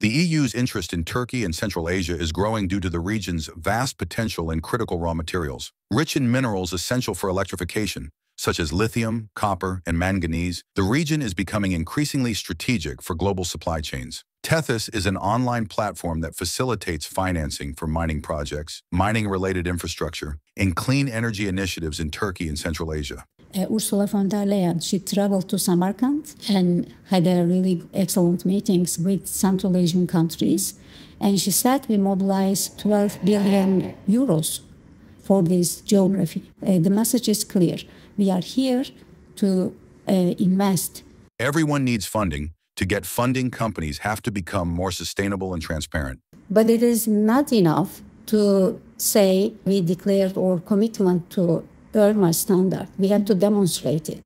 The EU's interest in Turkey and Central Asia is growing due to the region's vast potential in critical raw materials. Rich in minerals essential for electrification, such as lithium, copper, and manganese, the region is becoming increasingly strategic for global supply chains. Tethys is an online platform that facilitates financing for mining projects, mining-related infrastructure, and clean energy initiatives in Turkey and Central Asia. Uh, Ursula von der Leyen, she traveled to Samarkand and had a really excellent meetings with Central Asian countries. And she said we mobilize 12 billion euros for this geography. Uh, the message is clear. We are here to uh, invest. Everyone needs funding. To get funding, companies have to become more sustainable and transparent. But it is not enough to say we declared our commitment to IRMA standard. We have to demonstrate it.